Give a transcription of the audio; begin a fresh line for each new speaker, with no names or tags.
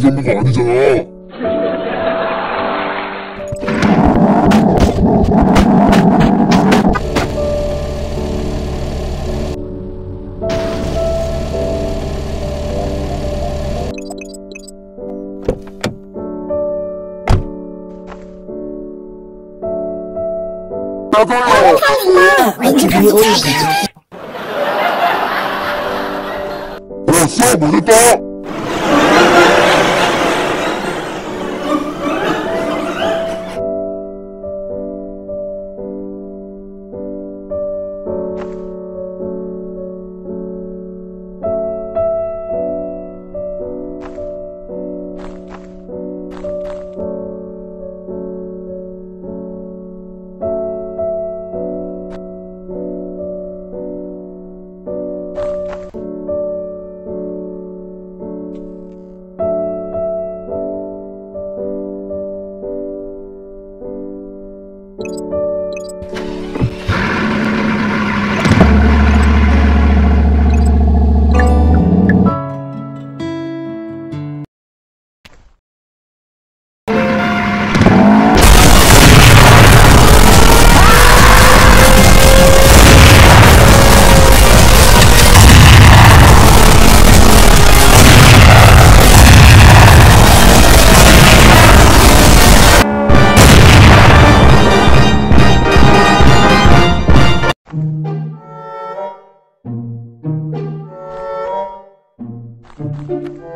전문가 아니잖아.
올리고
어, 수업 못했다. Música